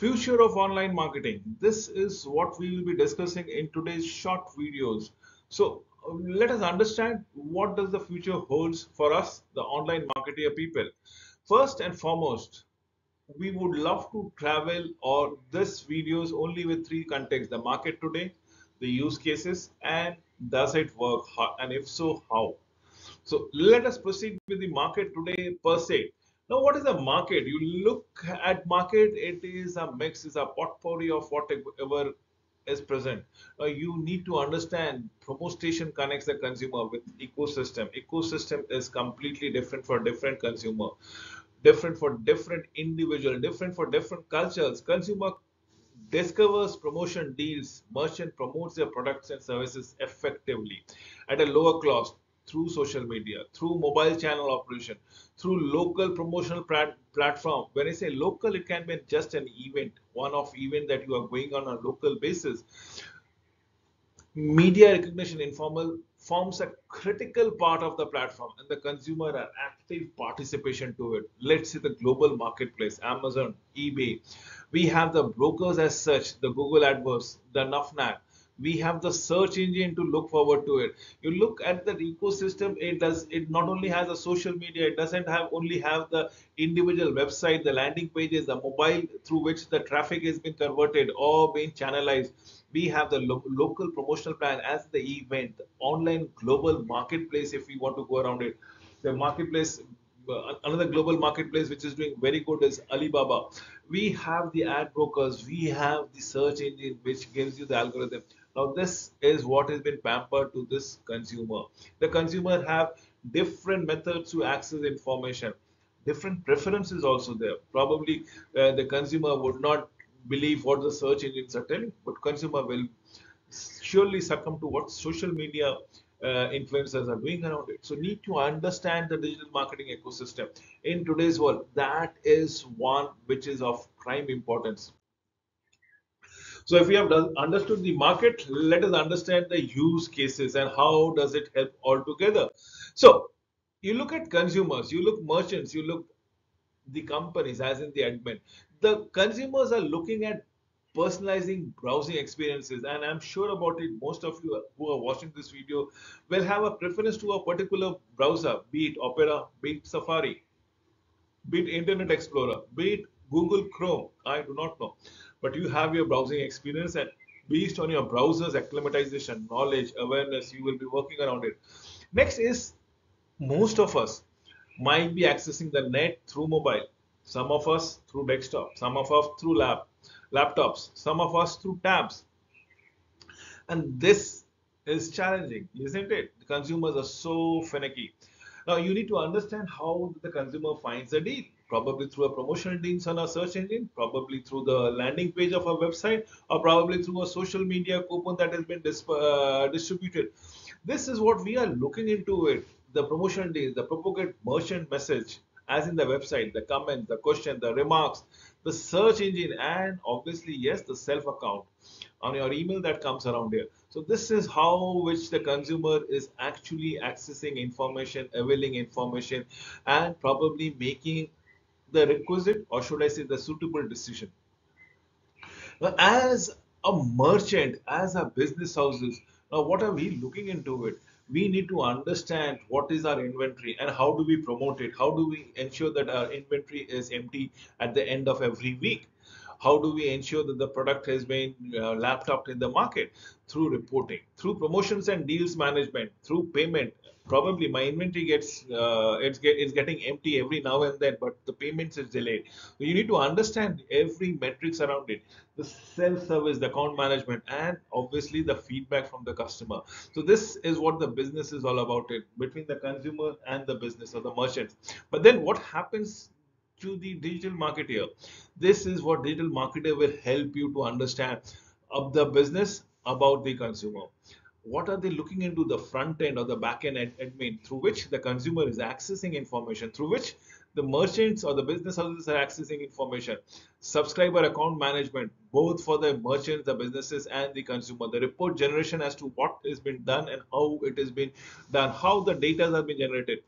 Future of online marketing. This is what we will be discussing in today's short videos. So uh, let us understand what does the future holds for us, the online marketer people. First and foremost, we would love to travel or this videos only with three contexts, the market today, the use cases, and does it work, and if so, how. So let us proceed with the market today per se. Now, what is a market? You look at market, it is a mix, is a potpourri of whatever is present. Now, you need to understand promotion connects the consumer with ecosystem. Ecosystem is completely different for different consumer, different for different individual, different for different cultures. Consumer discovers promotion deals, merchant promotes their products and services effectively at a lower cost through social media, through mobile channel operation, through local promotional platform. When I say local, it can be just an event, one-off event that you are going on a local basis. Media recognition informal forms a critical part of the platform and the consumer are active participation to it. Let's say the global marketplace, Amazon, eBay. We have the brokers as such, the Google AdWords, the NAFNAC we have the search engine to look forward to it you look at the ecosystem it does it not only has a social media it doesn't have only have the individual website the landing pages the mobile through which the traffic has been converted or been channelized we have the lo local promotional plan as the event online global marketplace if we want to go around it the marketplace uh, another global marketplace which is doing very good is Alibaba. We have the ad brokers, we have the search engine which gives you the algorithm. Now this is what has been pampered to this consumer. The consumer have different methods to access information, different preferences also there. Probably uh, the consumer would not believe what the search engines are telling, but consumer will surely succumb to what social media uh, influencers are doing around it. So need to understand the digital marketing ecosystem in today's world. That is one which is of prime importance. So if we have understood the market, let us understand the use cases and how does it help all together. So you look at consumers, you look merchants, you look the companies as in the admin. The consumers are looking at personalizing browsing experiences and I'm sure about it most of you who are watching this video will have a preference to a particular browser be it Opera, be it Safari, be it Internet Explorer, be it Google Chrome, I do not know but you have your browsing experience and based on your browser's acclimatization, knowledge, awareness, you will be working around it. Next is most of us might be accessing the net through mobile, some of us through desktop, some of us through lap, laptops, some of us through tabs. And this is challenging, isn't it? The consumers are so finicky. Now you need to understand how the consumer finds a deal probably through a promotional deals on a search engine, probably through the landing page of a website, or probably through a social media coupon that has been uh, distributed. This is what we are looking into it. The promotional deals, the propagate merchant message, as in the website, the comment, the question, the remarks, the search engine, and obviously, yes, the self account on your email that comes around here. So this is how which the consumer is actually accessing information, availing information, and probably making the requisite or should I say the suitable decision. Now, as a merchant, as a business houses, now what are we looking into it? We need to understand what is our inventory and how do we promote it? How do we ensure that our inventory is empty at the end of every week? How do we ensure that the product has been uh, lapped up in the market? Through reporting, through promotions and deals management, through payment, probably my inventory gets uh, it's get, it's getting empty every now and then but the payments is delayed. So you need to understand every metrics around it. The self-service the account management and obviously the feedback from the customer. So this is what the business is all about it between the consumer and the business or the merchant but then what happens to the digital marketer this is what digital marketer will help you to understand of the business about the consumer. What are they looking into the front end or the back end admin through which the consumer is accessing information through which the merchants or the business houses are accessing information? Subscriber account management both for the merchants the businesses and the consumer. The report generation as to what has been done and how it has been done how the data has been generated.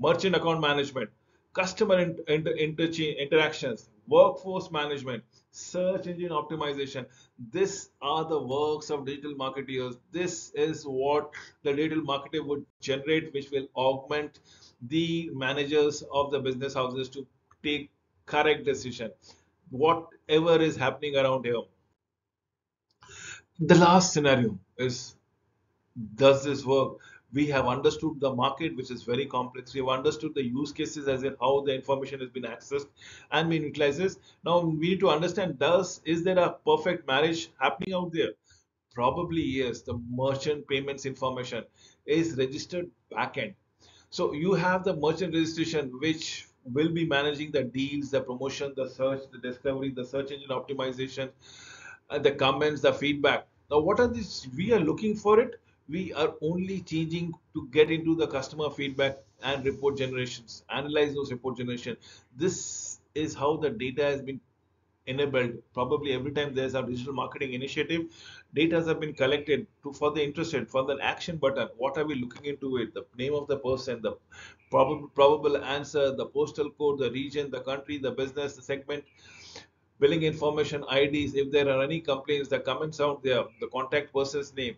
Merchant account management customer inter interactions, workforce management, search engine optimization. This are the works of digital marketeers. This is what the digital marketer would generate, which will augment the managers of the business houses to take correct decision. Whatever is happening around here. The last scenario is does this work? We have understood the market which is very complex. We have understood the use cases as in how the information has been accessed and been utilized. Now we need to understand does is there a perfect marriage happening out there? Probably yes. The merchant payments information is registered backend. So you have the merchant registration which will be managing the deals the promotion the search the discovery the search engine optimization the comments the feedback. Now what are these? We are looking for it we are only changing to get into the customer feedback and report generations, analyze those report generation. This is how the data has been enabled. Probably every time there's a digital marketing initiative, data have been collected to for the interested, for the action button. What are we looking into it? The name of the person, the probable probable answer, the postal code, the region, the country, the business, the segment billing information, IDs, if there are any complaints, the comments out there, the contact person's name,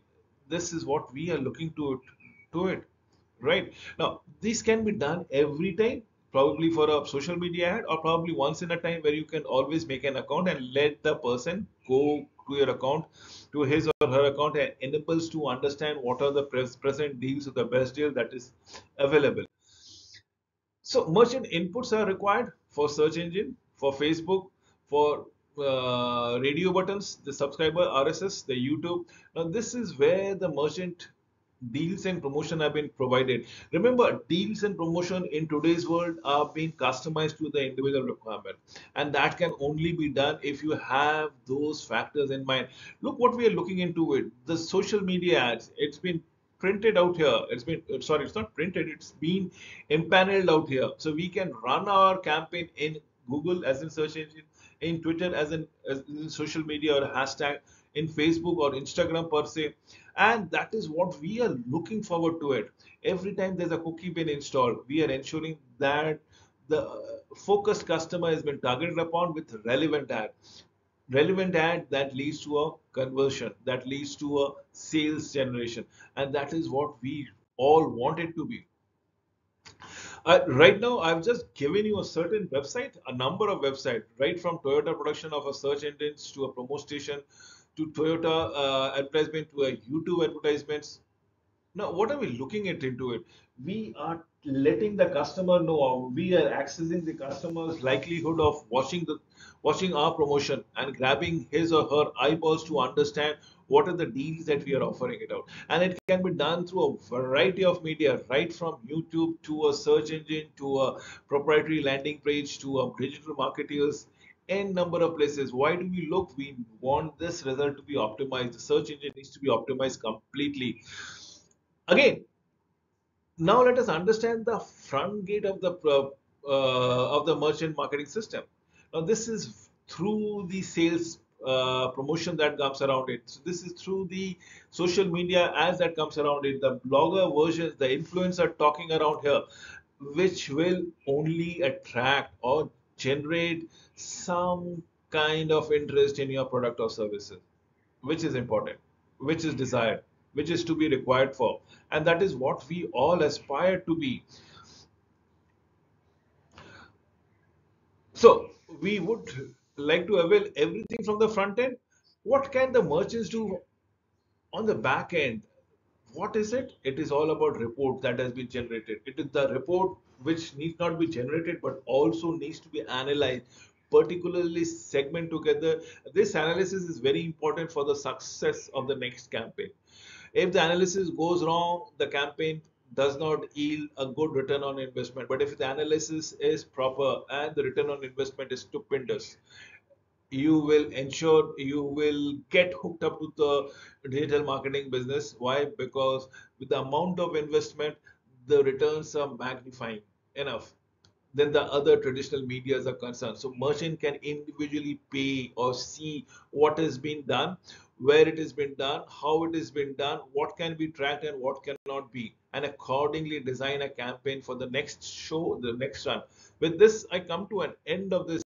this is what we are looking to it, to it right? Now this can be done every time probably for a social media ad or probably once in a time where you can always make an account and let the person go to your account to his or her account and enables to understand what are the present deals or the best deal that is available. So merchant inputs are required for search engine for facebook for uh, radio buttons, the subscriber RSS, the YouTube. Now this is where the merchant deals and promotion have been provided. Remember, deals and promotion in today's world are being customized to the individual requirement, and that can only be done if you have those factors in mind. Look what we are looking into it. The social media ads. It's been printed out here. It's been sorry, it's not printed. It's been empaneled out here, so we can run our campaign in Google as in search engine in Twitter as in, as in social media or hashtag in Facebook or Instagram per se. And that is what we are looking forward to it. Every time there's a cookie been installed, we are ensuring that the focused customer has been targeted upon with relevant ad. Relevant ad that leads to a conversion, that leads to a sales generation. And that is what we all want it to be. Right now, I've just given you a certain website, a number of websites, right from Toyota production of a search engines to a promo station to Toyota uh, advertisement to a YouTube advertisements. Now, what are we looking at into it? We are letting the customer know, we are accessing the customer's likelihood of watching the watching our promotion and grabbing his or her eyeballs to understand what are the deals that we are offering it out? And it can be done through a variety of media right from youtube to a search engine to a proprietary landing page to a digital marketeers n number of places. Why do we look? We want this result to be optimized. The search engine needs to be optimized completely. Again now let us understand the front gate of the uh, uh, of the merchant marketing system. Now this is through the sales uh, promotion that comes around it. So this is through the social media as that comes around it, the blogger versions, the influencer talking around here, which will only attract or generate some kind of interest in your product or services, which is important, which is desired, which is to be required for. And that is what we all aspire to be. So we would like to avail everything from the front end, what can the merchants do on the back end? What is it? It is all about report that has been generated. It is the report which needs not be generated but also needs to be analyzed particularly segment together. This analysis is very important for the success of the next campaign. If the analysis goes wrong, the campaign does not yield a good return on investment. But if the analysis is proper and the return on investment is stupendous, you will ensure you will get hooked up to the digital marketing business. Why? Because with the amount of investment, the returns are magnifying enough. Than the other traditional medias are concerned. So merchant can individually pay or see what has been done, where it has been done, how it has been done, what can be tracked and what cannot be, and accordingly design a campaign for the next show, the next run. With this, I come to an end of this